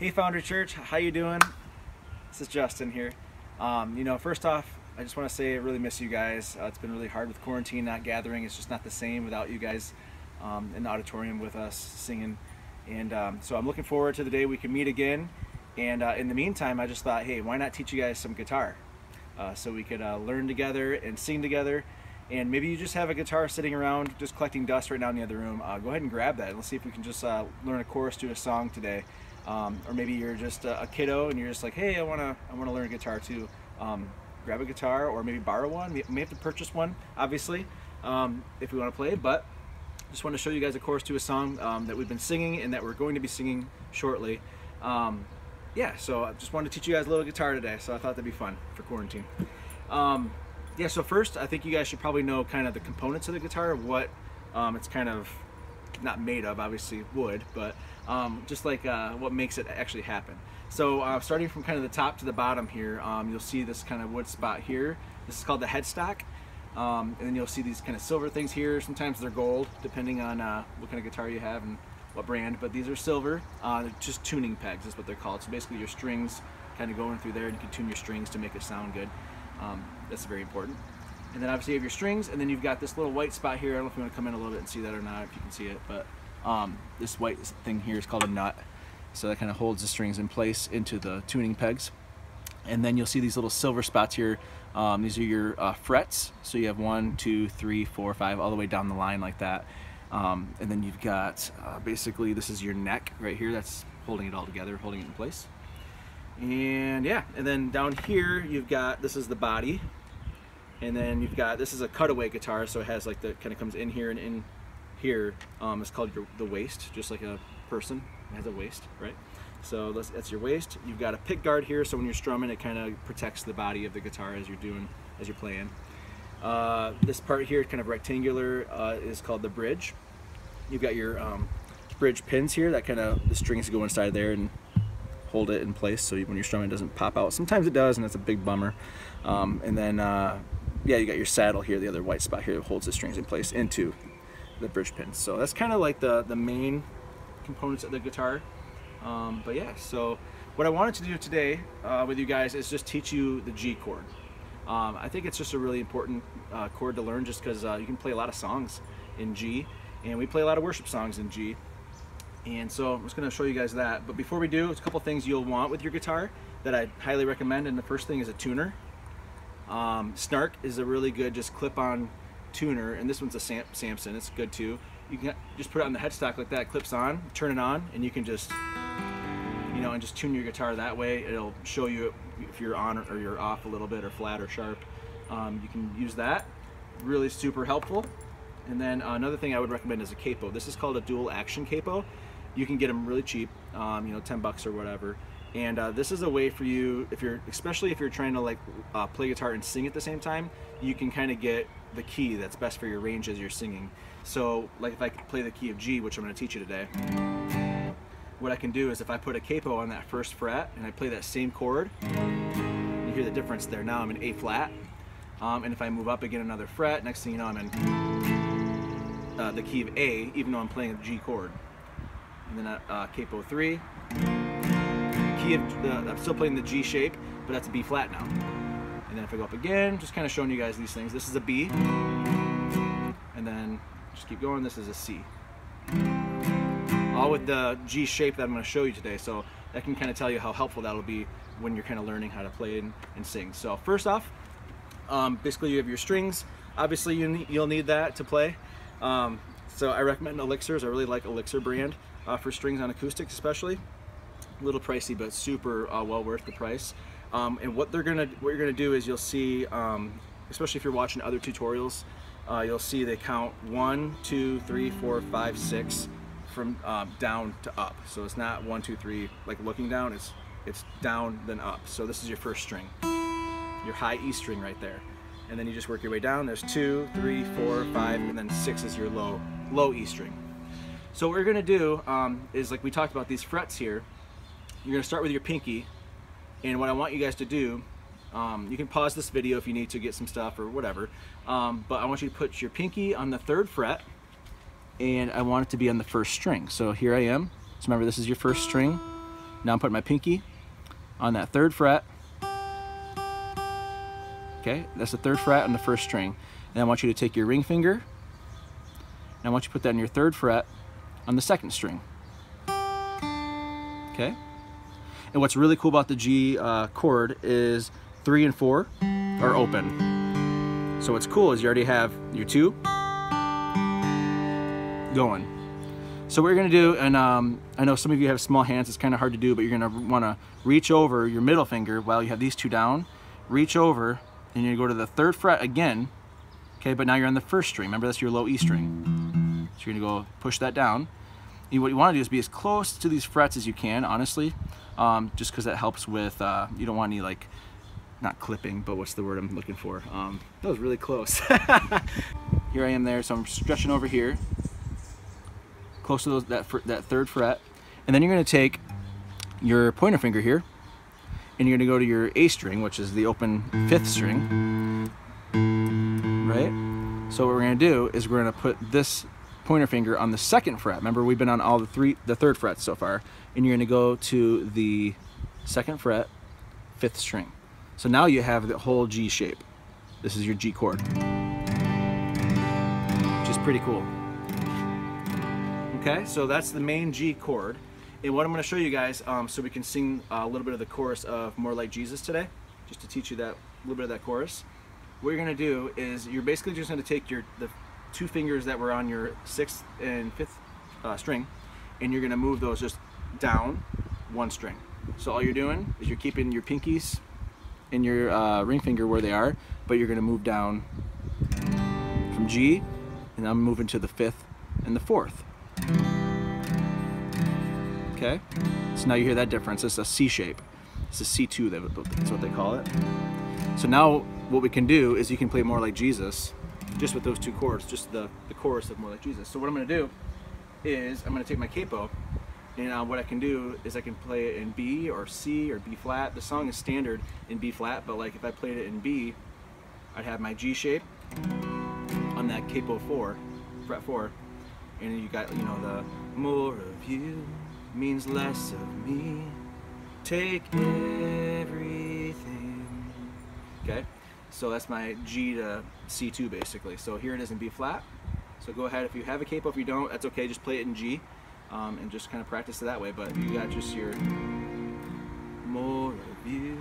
Hey Foundry Church, how you doing? This is Justin here. Um, you know, first off, I just want to say I really miss you guys. Uh, it's been really hard with quarantine, not gathering. It's just not the same without you guys um, in the auditorium with us singing. And um, so I'm looking forward to the day we can meet again. And uh, in the meantime, I just thought, hey, why not teach you guys some guitar? Uh, so we could uh, learn together and sing together. And maybe you just have a guitar sitting around just collecting dust right now in the other room. Uh, go ahead and grab that. and Let's see if we can just uh, learn a chorus to a song today. Um, or maybe you're just a, a, kiddo and you're just like, hey, I wanna, I wanna learn guitar too. Um, grab a guitar or maybe borrow one. We may have to purchase one, obviously, um, if we wanna play, but just want to show you guys a chorus to a song um, that we've been singing and that we're going to be singing shortly. Um, yeah, so I just wanted to teach you guys a little guitar today, so I thought that'd be fun for quarantine. Um, yeah, so first, I think you guys should probably know kind of the components of the guitar, what it's kind of not made of, obviously wood, but um, just like uh, what makes it actually happen. So uh, starting from kind of the top to the bottom here, um, you'll see this kind of wood spot here. This is called the headstock. Um, and then you'll see these kind of silver things here. Sometimes they're gold, depending on uh, what kind of guitar you have and what brand. But these are silver. Uh, they're just tuning pegs is what they're called. So basically your strings kind of going through there and you can tune your strings to make it sound good. Um, that's very important. And then obviously you have your strings and then you've got this little white spot here. I don't know if you want to come in a little bit and see that or not, if you can see it. But um, this white thing here is called a nut. So that kind of holds the strings in place into the tuning pegs. And then you'll see these little silver spots here. Um, these are your uh, frets. So you have one, two, three, four, five, all the way down the line like that. Um, and then you've got, uh, basically this is your neck right here. That's holding it all together, holding it in place. And yeah, and then down here you've got, this is the body. And then you've got, this is a cutaway guitar. So it has like the, kind of comes in here and in here. Um, it's called your, the waist, just like a person has a waist, right? So that's your waist. You've got a pick guard here, so when you're strumming, it kind of protects the body of the guitar as you're doing, as you're playing. Uh, this part here, kind of rectangular, uh, is called the bridge. You've got your um, bridge pins here that kind of, the strings go inside there and hold it in place so when you're strumming it doesn't pop out. Sometimes it does and it's a big bummer. Um, and then, uh, yeah, you got your saddle here, the other white spot here that holds the strings in place into the bridge pins. So that's kind of like the, the main components of the guitar. Um, but yeah, so what I wanted to do today uh, with you guys is just teach you the G chord. Um, I think it's just a really important uh, chord to learn just because uh, you can play a lot of songs in G and we play a lot of worship songs in G. And so I'm just going to show you guys that. But before we do, there's a couple things you'll want with your guitar that I highly recommend. And the first thing is a tuner. Um, Snark is a really good just clip-on tuner, and this one's a Sam Samson. It's good too. You can just put it on the headstock like that, clips on, turn it on, and you can just you know, and just tune your guitar that way. It'll show you if you're on or you're off a little bit or flat or sharp. Um, you can use that. Really super helpful. And then uh, another thing I would recommend is a capo. This is called a dual action capo. You can get them really cheap, um, you know, 10 bucks or whatever. And uh, this is a way for you, if you're, especially if you're trying to like uh, play guitar and sing at the same time, you can kind of get the key that's best for your range as you're singing. So like if I play the key of G, which I'm going to teach you today, what I can do is if I put a capo on that first fret and I play that same chord, you hear the difference there. Now I'm in A flat. Um, and if I move up again another fret, next thing you know I'm in uh, the key of A, even though I'm playing a G chord. And then uh, uh, capo 3. Key of, the, I'm still playing the G shape, but that's a B flat now. And then if I go up again, just kind of showing you guys these things. This is a B. And then just keep going, this is a C all with the G shape that I'm going to show you today. So that can kind of tell you how helpful that'll be when you're kind of learning how to play and, and sing. So first off, um, basically you have your strings. Obviously you you'll need that to play. Um, so I recommend Elixirs. I really like Elixir brand uh, for strings on acoustics especially. Little pricey, but super uh, well worth the price. Um, and what they're gonna, what you're gonna do is you'll see, um, especially if you're watching other tutorials, uh, you'll see they count one, two, three, four, five, six, from um, down to up. So it's not one, two, three, like looking down, it's, it's down then up. So this is your first string, your high E string right there. And then you just work your way down. There's two, three, four, five, and then six is your low, low E string. So what we're gonna do um, is like we talked about these frets here, you're gonna start with your pinky. And what I want you guys to do, um, you can pause this video if you need to get some stuff or whatever. Um, but I want you to put your pinky on the third fret and I want it to be on the first string. So here I am. So remember, this is your first string. Now I'm putting my pinky on that third fret. Okay, that's the third fret on the first string. And I want you to take your ring finger, and I want you to put that on your third fret on the second string. Okay? And what's really cool about the G uh, chord is three and four are open. So what's cool is you already have your two going. So what you're gonna do, and um, I know some of you have small hands, it's kind of hard to do, but you're gonna wanna reach over your middle finger while you have these two down, reach over, and you go to the third fret again, okay, but now you're on the first string. Remember that's your low E string. So you're gonna go push that down. And what you wanna do is be as close to these frets as you can, honestly, um, just because that helps with, uh, you don't want any like, not clipping, but what's the word I'm looking for? Um, that was really close. here I am there, so I'm stretching over here, close to those, that, that third fret. And then you're gonna take your pointer finger here, and you're gonna go to your A string, which is the open fifth string, right? So what we're gonna do is we're gonna put this pointer finger on the second fret. Remember, we've been on all the three, the third fret so far, and you're gonna go to the second fret, fifth string. So now you have the whole G shape. This is your G chord, which is pretty cool. Okay, so that's the main G chord. And what I'm going to show you guys, um, so we can sing a little bit of the chorus of More Like Jesus today, just to teach you that a little bit of that chorus. What you're going to do is you're basically just going to take your the two fingers that were on your sixth and fifth uh, string, and you're going to move those just down one string. So all you're doing is you're keeping your pinkies and your uh, ring finger where they are, but you're going to move down from G, and I'm moving to the fifth and the fourth okay? So now you hear that difference. It's a C shape. It's a C2, that's what they call it. So now what we can do is you can play more like Jesus just with those two chords, just the, the chorus of more like Jesus. So what I'm gonna do is I'm gonna take my capo and uh, what I can do is I can play it in B or C or B flat. The song is standard in B flat, but like if I played it in B, I'd have my G shape on that capo 4, fret 4, and you got, you know, the more of you, means less of me. Take everything. Okay, so that's my G to C2 basically. So here it is in B flat. So go ahead, if you have a capo, if you don't, that's okay, just play it in G um, and just kind of practice it that way. But you got just your more of you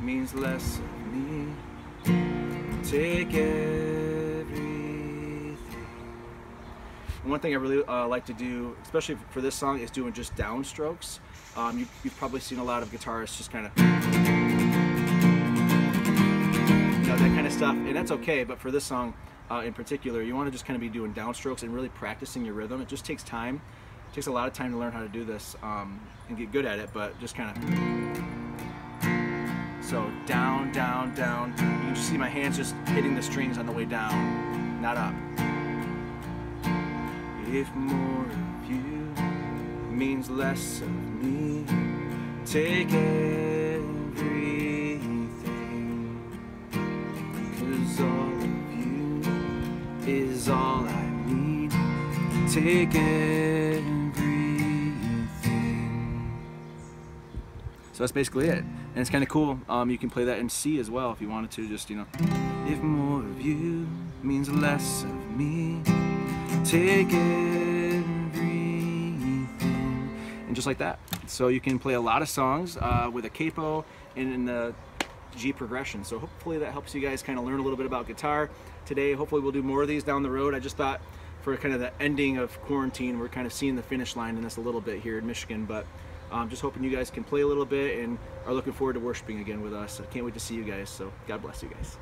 means less of me. Take everything. One thing I really uh, like to do, especially for this song, is doing just downstrokes. Um, you, have probably seen a lot of guitarists just kind of, that kind of stuff, and that's okay. But for this song uh, in particular, you want to just kind of be doing downstrokes and really practicing your rhythm. It just takes time. It takes a lot of time to learn how to do this um, and get good at it, but just kind of. So down, down, down. You can just see my hands just hitting the strings on the way down, not up. If more of you means less of me, take everything. Is all I need. Take everything. So that's basically it. And it's kind of cool. Um, you can play that in C as well if you wanted to, just, you know. If more of you means less of me, take everything. And just like that. So you can play a lot of songs uh, with a capo and in the G progression. So hopefully that helps you guys kind of learn a little bit about guitar today. Hopefully we'll do more of these down the road. I just thought for kind of the ending of quarantine, we're kind of seeing the finish line in this a little bit here in Michigan, but um, just hoping you guys can play a little bit and are looking forward to worshiping again with us. I can't wait to see you guys. So God bless you guys.